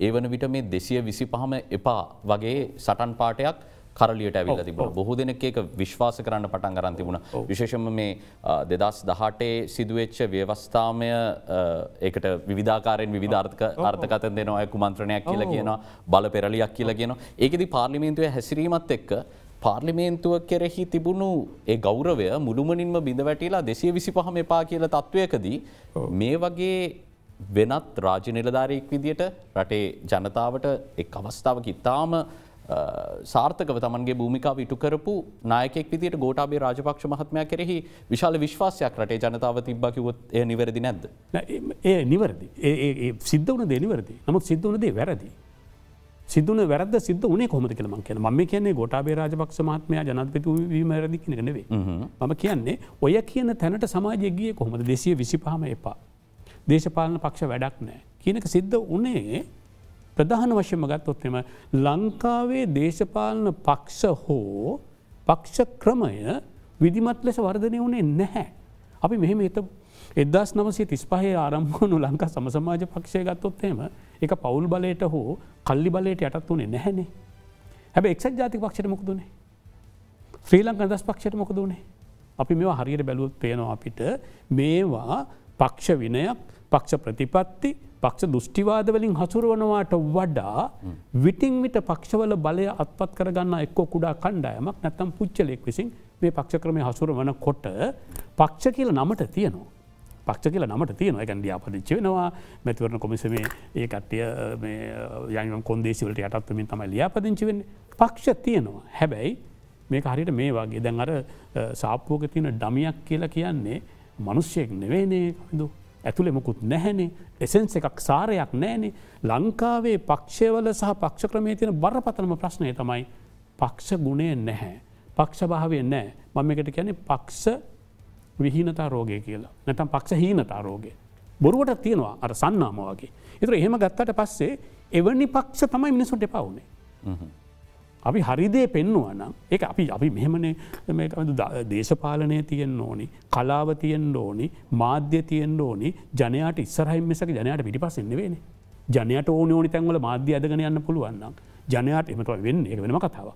ඒ වන විට මේ දෙසිය විසි පහම එපා වගේ සටන් පාටයක් කරලියට ඇවිල්ල තිබුණ. බොහෝ දෙනෙක් ඒක විශ්වාස කරන්න පටන් ගරන් තිබුණ. විශේෂම මේ දෙදස් දහටේ සිදුවච්ච ව්‍යවස්ථාමය ඒකට විධාකාරයෙන් විධාර්ථක අර්ථකත දෙනවා කුමන්ත්‍රණයක් කියලා කියනවා බල පෙරලියක් කියලා කියන ඒකෙදි පාර්ලිමේන්තුව හැසිරීමත් එක්ක පාර්ලිමේන්තුව කෙරෙහි තිබුණු ඒ ගෞරවය මුළුමනින්ම බිඳ වැටිලා දෙසිය විසි පහම එපා කියල තත්ත්වයකදී මේ වගේ වෙනත් රාජ නිලධාරයෙක් විදියට රටේ ජනතාවට එක් අවස්ථාවක ඉතාම සාර්ථකව තමන්ගේ භූමිකාව ඉටු කරපු නායකෙක් විදිට ගෝටාබේ රාජපක්ෂ මහත්මය කෙරෙහි විශාල විශ්වාසයක් රටේ ජනතාව තිබ්බකිවොත් එය නිවැරදි නැද්ද. ඒ නිවැරදි ඒ සිද්ධ වන දේ නිවැරදි නමුත් සිද්ධ වන දේ වැරදි. සිදුන වැරද සිද්ධ උනේ කොමද කියල මං කියන ම කියන්නේ ගොටාබේ රාජපක්ෂ මහත්මය ජනතපති වීම වැරදි කියන නෙවේ මම කියන්නේ ඔය කියන තැනට සමාජයගිය කොහොමද දෙසිය විසිපහම එපා. දේශපාලන පක්ෂ වැඩක් නෑ. කියනක සිද්ධ උනේ ප්‍රධාන වශයම ගත්තොත්තෙම ලංකාවේ දේශපාලන පක්ෂ හෝ පක්ෂ ක්‍රමය විදිමත් ලෙස වර්ධනය වුණේ නැහැ. අපි මෙහෙම එත එදස් නවසේ තිස්පහේ ආරම්භවනු ලංකා සමසමාජ පක්ෂය ගත්තොත්තේම එක පවුල් බලයට හෝ කල්ලි බලයට යටත් වනේ නැහැනේ. හැබ එක්සත් ජාතික පක්ෂයට මොකදුනේ. ශ්‍රී ලංක දස් පක්ෂයට මොකදුනේ. අපි මෙවා හරියට බැලුත් පේනවා අපිට මේවා පක්ෂ විනයක් පක්ෂ ප්‍රතිපත්ති පක්ෂ දෘෂ්ටිවාදවලින් හසුරුවනවාට වඩා විටිං විට පක්ෂවල බලය අත්පත් කරගන්න එක්ක කුඩා කණ්ඩායමක් නැත්තම් පුච්චලෙක් විසින් මේ පක්ෂ ක්‍රමය හසුර වන කොට පක්ෂ කියල නමට තියනවා. පක්ෂ කියල නමට තියෙන එක ඩියාපදිච්ච වෙනවා. මැතිවරණ කොමිසමේ ඒ කට්ටිය යම් කොන්දේසිවලට යටත්වමින් තමයි ලියාපදිංචි වෙන්න. පක්ෂ තියෙනවා. හැබැයි මේ හරිට මේ වගේ. දැන් අර සාප්පුෝක තියෙන ඩමියක් කියලා කියන්නේ මනුෂ්‍යයෙක් නෙවේනේ දු ඇතුළෙ මොකුත් නැහැනේ එසෙන්ස එකක් සාරයක් නෑනේ ලංකාවේ පක්ෂවල සහ පක්ෂ ක්‍රමේ තියෙන බරපතනම ප්‍රශ්නය තමයි පක්ෂ ගුණය නැහැ. පක්ෂ භාවය නෑ මම එකට කියන්නේ පක්ෂ විහිනතා රෝගය කියලා නැතම් පක්ෂ හීනතා රෝගය. බොරුවට තියෙනවා අර සන්නාම වගේ. එතුර එහෙම ගත්තට පස්සේ එවැනි පක්ෂ තමයි මිනිසුන්ට එපවුනේ. අපි හරිදේ පෙන්නවා නම් ඒ අපි අපි මෙහෙමනේ. දේශපාලනය තියෙන් ඕනි කලාව තියෙන් ඕනි මාධ්‍ය තියෙන් ඕනි. ජනයට ඉස්සරහිම මිසක ජනයට පිටි පස්සෙන්න්නවෙන ජනයට ඕන ඕනි තැන්වල මාධ්‍ය අදගෙන යන්න පුළුවන්නම් ජනයට එමට වෙන්න. එක වෙනම කතාව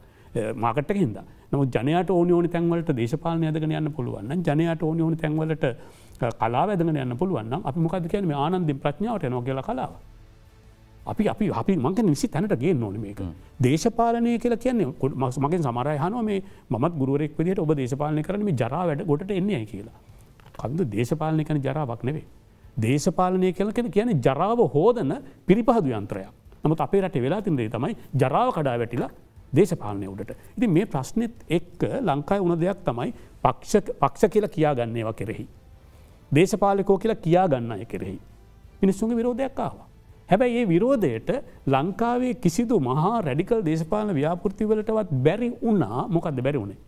මාකට eh, හිද නම ජනයට ඕන ඕනි තැන්වලට දේශපාලන අදගෙන යන්න පුළුවන් ජනයට ඕන ඕනි තැන්වලට eh, කලා වැදගෙන යන්න පුළුවන් අපි මොකද කියන ආනන්ද ප්‍රඥාවට නොගල කලාව. අපි අපි අපි මංක නිසි තැනට ගේ නොන මේක දේශපාලනය කියලා කියන්නේ මගේ සමරය හනුව මේ මත් ගුරුවරෙක් විදිට ඔබ දේශපාලනය කරන ජරා වැඩ ගොට එන්නේ කියලා. කඳු දේශපාලනය කන ජරාවක් නෙවේ. දේශපාලනය කල කෙන කියන ජරාව හෝදන පිරිපහදු යන්ත්‍රයක් නමුත් අපේ රට වෙලා තින්දේ තමයි ජරාව කඩා වැටිලා දේශපාලනය උඩට. ඉති මේ ප්‍රශ්නෙත් එක්ක ලංකායි උන දෙයක් තමයි පක්ෂ කියලා කියා ගන්නේවා කෙරෙහි. දේශපාලකෝ කියලා කියා ගන්න අය කෙරෙහි. මිනිස්සුන්ගේ විරෝධයක් ආවා. හැබැයි ඒ විරෝධයට ලංකාවේ කිසිදු මහා රැඩිකල් දේශපාලන ව්‍යාපෘතිවලටවත් බැරි වුණා මොකක්ද බැරි වුණේ.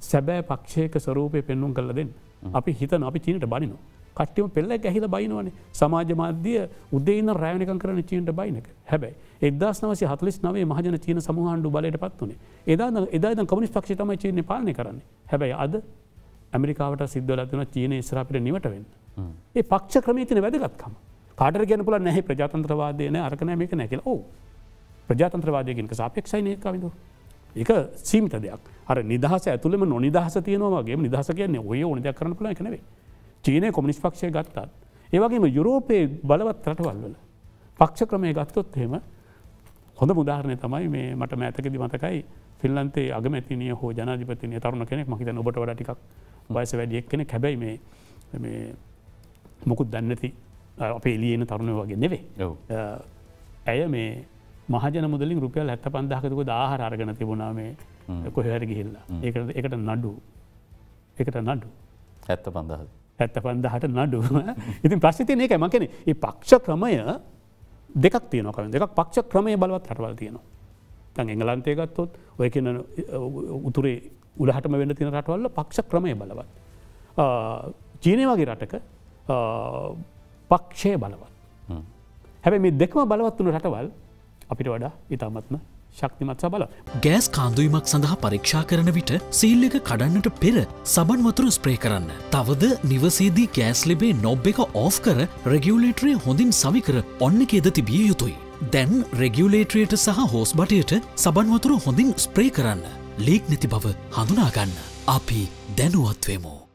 සැබෑ පක්ෂයක ස්වරූපය පෙන්නුම් කල දෙන්න. අපි හිතන අපි චීනට බනිනවා. කට්ටිම පෙල්ල ඇහිල බයිනවනේ සමාජ මාධ්‍ය උදේන රෑණකන් කරන චීනට බයිනක හැබැයි එදස් නවස හතලිස් නවේ මහජන චීන සමහන්ඩු බලයට පත්වනේ එදා එදා කමිස් පක්ෂ තමයි චීනය පාලනය කරන්නේ හැබැයි අද ඇමරිකාවට සිද්ධලත්වන චීන ස්රාපිට නිවට වෙන්න. ඒ පක්ෂ ක්‍රමීතින වැදගත්කම. කාට ගැන පුල නැහැ ප්‍රජාතන්ත්‍රවාදයන අරකන මේක නැකල ඕ ප්‍රජාතන්ත්‍රවාදයකින්ක සාපේක්ෂයිනයකවිඳ. එක සීමිත දෙයක් අර නිදහස ඇතුළම නොනිදහස තියනවාගේ නිදහස කියන්නේ ඔය ඕනදයක් කරන පුල එකනෙවේ චීනය කොමිනිස් පක්ෂය ගත්තත්. ඒවගේම යුරෝපයේ බලවත් රටවල් වල. පක්ෂ ක්‍රමය ගත්තොත් හෙම හොඳ මුදාහරණය තමයි මේ මට මෑතකෙදි මතකයි ෆිල්ලන්තේ අගමැතිනය හෝ ජනාධිපතිනය තරුණ කෙනෙක් මහිත ඔබට වඩ ටිකක් බයස වැඩියෙක් කෙනෙ හැබැයි මේ මොකුත් දන්නති අපේ එලියන තරුණය වගේ නෙවේ. ඇය මේ මහජන මුදලින් රුපියල් හැත්ත පන්දහකතුක දාහර අරගන තිබුණා මේ කොහැර ගිහිල්ලා. ඒකට එකට නඩු. එකට නඩු. ඇත්ත පන්දහ ඇත්ත පන්දහට නඩු ඉතින් ප්‍රශ්තියන එක මකෙන ඒ පක්ෂ ක්‍රමය දෙකක් තියනක දෙක් පක්ෂ ක්‍රමය බලවත් රටවල් තියෙනවා. තැන් එංගලන්තය ගත්තොත් ඔය කියන උතුරේ උලහටම වෙන්න තින රටවල්ල පක්ෂ ක්‍රමය බලවත්. චීනය වගේ රටක පක්ෂය බලවත්. හැබැ මේ දෙකම බලවත් වන රටවල් අපිට වඩා ඉතාමත්ම ශක්තිමත් සබල. ගෑස් කාන්දුවීමක් සඳහා පරීක්ෂා කරන විට සීල් එක කඩන්නට පෙර සබන් වතුර ස්ප්‍රේ කරන්න. තවද නිවසේදී ගෑස් ලෙබේ නොබ් එක ඕෆ් කර රෙගියලේටරේ හොඳින් සවිකර ඔන්න එකේද තිබිය යුතුයි. දැන් රෙගියුලේට්‍රයට සහ හෝස් බටයට සබන්වතුර හොඳින් ස්ප්‍රේ කරන්න. ලීක් නැති බව හඳුනාගන්න. අපි දැනුවත්වමෝ.